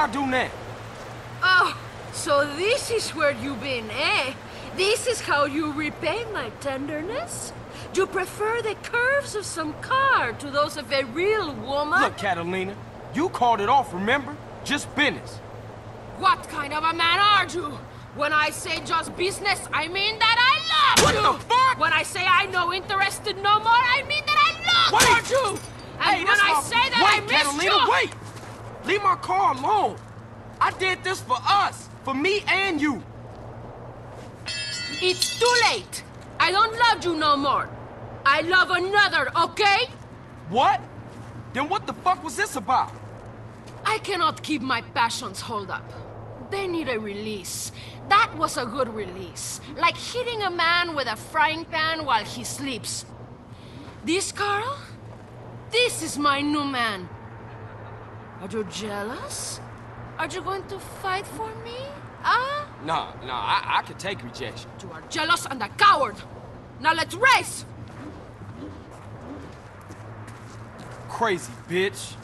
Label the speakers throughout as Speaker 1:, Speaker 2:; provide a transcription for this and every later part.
Speaker 1: What? What I do now?
Speaker 2: Oh, so this is where you've been, eh? This is how you repay my tenderness? Do you prefer the curves of some car to those of a real woman?
Speaker 1: Look, Catalina, you called it off, remember? Just business.
Speaker 2: What kind of a man are you? When I say just business, I mean that I love
Speaker 1: What
Speaker 2: you!
Speaker 1: the fuck?
Speaker 2: When I say I no interested no more, I mean that I love
Speaker 1: Wait!
Speaker 2: you! And
Speaker 1: hey,
Speaker 2: when I say that
Speaker 1: wait,
Speaker 2: I miss
Speaker 1: Catalina,
Speaker 2: you...
Speaker 1: wait! Leave my car alone. I did this for us, for me and you.
Speaker 2: It's too late! I don't love you no more. I love another, okay?
Speaker 1: What? Then what the fuck was this about?
Speaker 2: I cannot keep my passions hold up. They need a release. That was a good release. Like hitting a man with a frying pan while he sleeps. This, Carl? This is my new man. Are you jealous? Are you going to fight for me? Ah?
Speaker 1: Nah, nah, I, I could take rejection.
Speaker 2: You are jealous and a coward. Now let's race!
Speaker 1: Crazy bitch.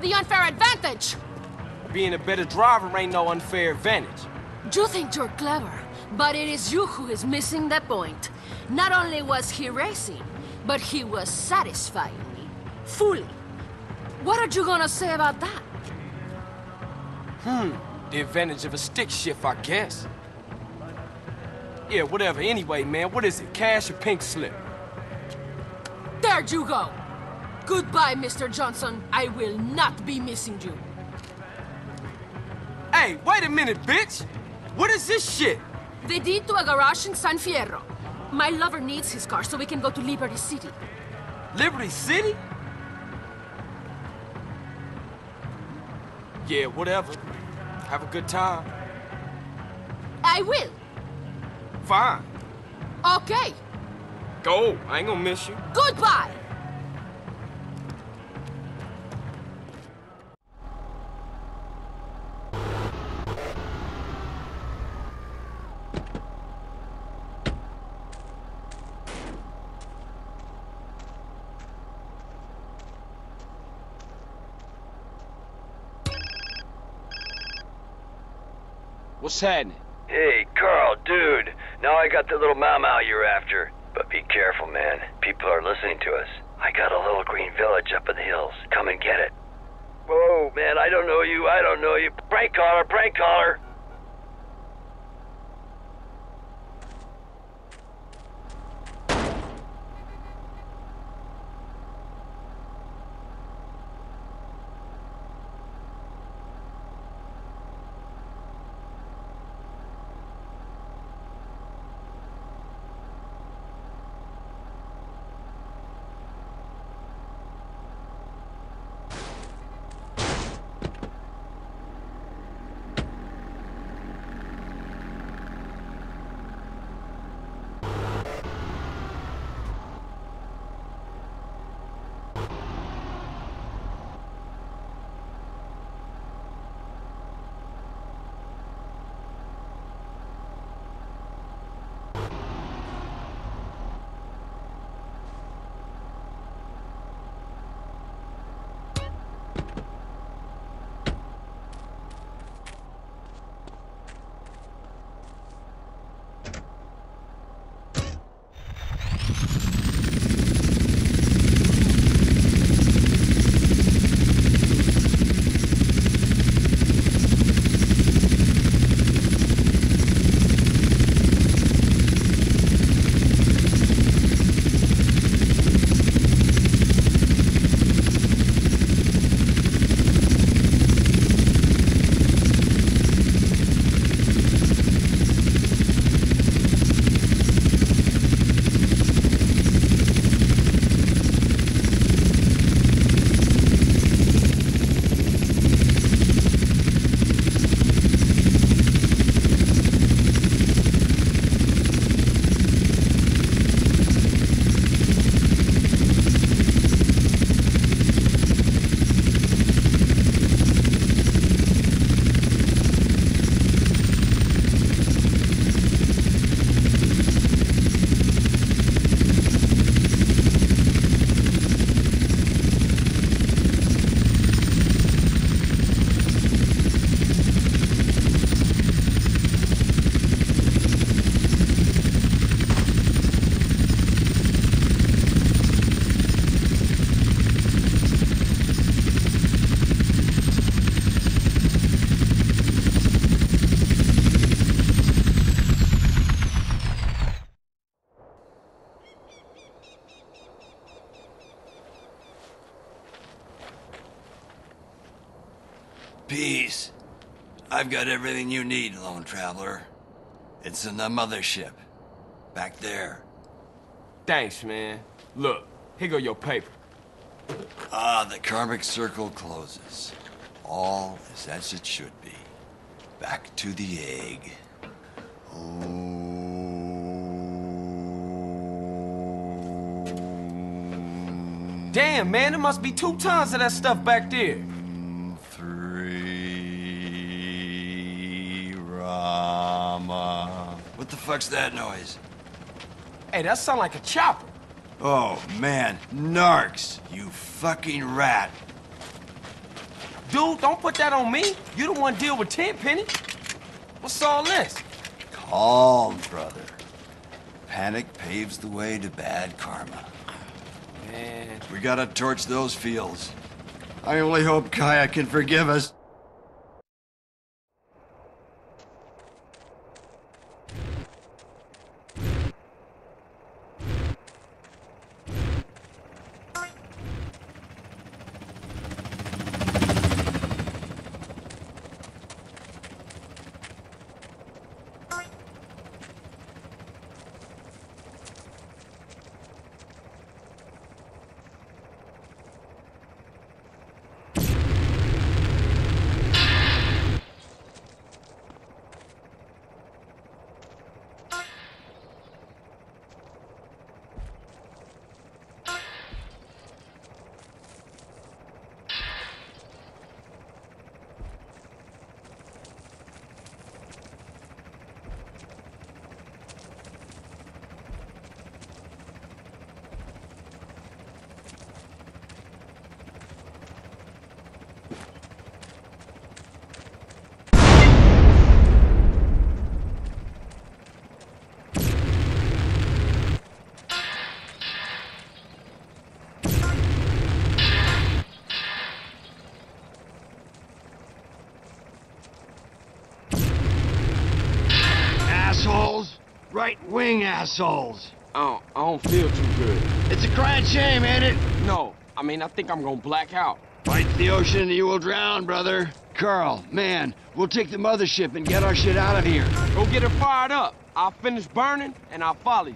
Speaker 2: Had the unfair advantage!
Speaker 1: Being a better driver ain't no unfair advantage.
Speaker 2: You think you're clever, but it is you who is missing the point. Not only was he racing, but he was satisfying me. Fully. What are you gonna say about that? Hmm.
Speaker 1: The advantage of a stick shift, I guess. Yeah, whatever. Anyway, man, what is it? Cash or pink slip?
Speaker 2: There you go! Goodbye, Mr. Johnson. I will not be missing you.
Speaker 1: Hey, wait a minute, bitch! What is this shit?
Speaker 2: The deed to a garage in San Fierro. My lover needs his car so we can go to Liberty City.
Speaker 1: Liberty City? Yeah, whatever. Have a good time.
Speaker 2: I will.
Speaker 1: Fine.
Speaker 2: Okay.
Speaker 1: Go. I ain't gonna miss you.
Speaker 2: Goodbye.
Speaker 3: What's happening?
Speaker 4: Hey, Carl, dude. Now I got the little Mau Mau you're after. But be careful, man. People are listening to us. I got a little green village up in the hills. Come and get it. Whoa, man, I don't know you. I don't know you. Prank caller, prank caller.
Speaker 5: Peace. I've got everything you need, lone traveler. It's in the mothership. Back there.
Speaker 1: Thanks, man. Look, here go your paper.
Speaker 5: Ah, the karmic circle closes. All is as it should be. Back to the egg.
Speaker 1: Damn, man, there must be two tons of that stuff back there.
Speaker 5: What the fuck's that noise?
Speaker 1: Hey, that sound like a chopper.
Speaker 5: Oh man, Narks, you fucking rat.
Speaker 1: Dude, don't put that on me. You the one deal with Tenpenny. What's all this?
Speaker 5: Calm, brother. Panic paves the way to bad karma.
Speaker 1: Man,
Speaker 5: We gotta torch those fields. I only hope Gaia can forgive us. Assholes.
Speaker 1: I don't, I don't feel too good.
Speaker 5: It's a crying shame, ain't it?
Speaker 1: No, I mean, I think I'm gonna black out.
Speaker 5: Fight the ocean and you will drown, brother. Carl, man, we'll take the mothership and get our shit out of here.
Speaker 1: Go get it fired up. I'll finish burning, and I'll follow you.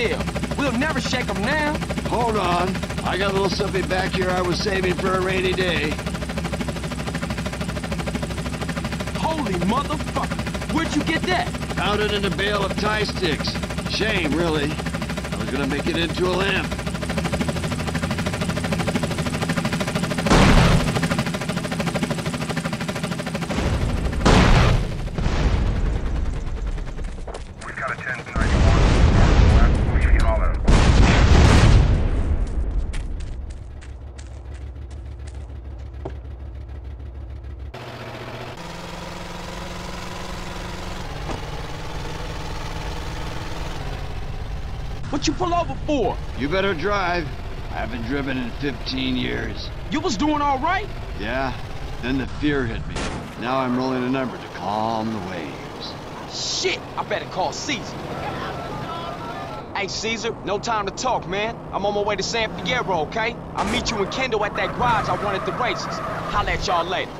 Speaker 1: We'll never shake them now.
Speaker 5: Hold on. I got a little something back here I was saving for a rainy day.
Speaker 1: Holy motherfucker. Where'd you get that?
Speaker 5: Found it in a bale of Thai sticks. Shame, really. I was gonna make it into a lamp.
Speaker 6: We got a 1091. We should call it.
Speaker 1: What you pull over for?
Speaker 5: You better drive. I haven't driven in 15 years.
Speaker 1: You was doing all right?
Speaker 5: Yeah, then the fear hit me. Now I'm rolling a number to calm the waves.
Speaker 1: Shit, I better call Caesar. Hey, Caesar, no time to talk, man. I'm on my way to San Fierro, okay? I'll meet you and Kendl at that garage I at the races. Holla at y'all later.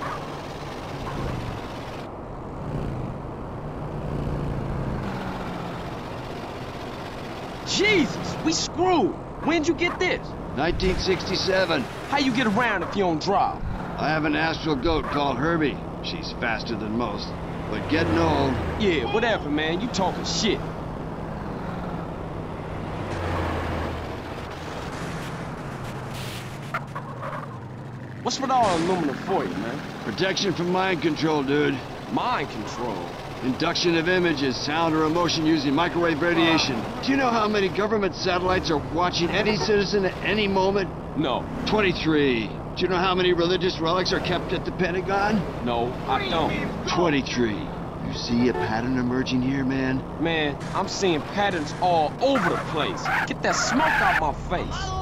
Speaker 1: Jesus, we screwed. When'd you get this?
Speaker 5: 1967.
Speaker 1: How you get around if you don't drive?
Speaker 5: I have an astral goat called Herbie. She's faster than most. But getting old,
Speaker 1: Yeah, whatever, man. You talking shit. What's with all aluminum for you, man?
Speaker 5: protection from mind control, dude.
Speaker 1: Mind control.
Speaker 5: Induction of images, sound or emotion using microwave radiation. Do you know how many government satellites are watching any citizen at any moment?
Speaker 1: No,
Speaker 5: 23. Do you know how many religious relics are kept at the Pentagon?
Speaker 1: no, I don't.
Speaker 5: 23. You see a pattern emerging here, man?
Speaker 1: Man, I'm seeing patterns all over the place. Get that smoke out my face.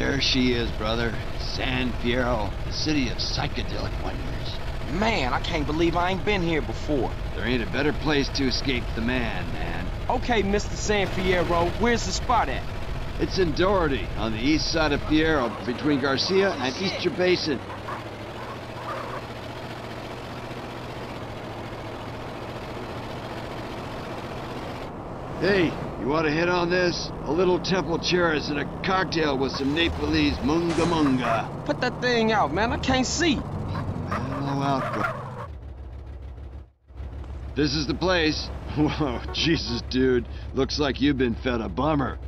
Speaker 5: There she is, brother. San Fierro, the city of psychedelic wonders.
Speaker 1: Man, I can't believe I ain't been here before.
Speaker 5: There ain't a better place to escape the man, man.
Speaker 1: Okay, Mr. San Fierro, where's the spot at?
Speaker 5: It's in Doherty, on the east side of Fierro, between Garcia and Easter Basin. Hey, you want to hit on this? A little temple chairs and a cocktail with some Nepalese munga munga.
Speaker 1: Put that thing out, man. I can't see.
Speaker 5: Mellow out, bro. This is the place. Whoa, Jesus, dude. Looks like you've been fed a bummer.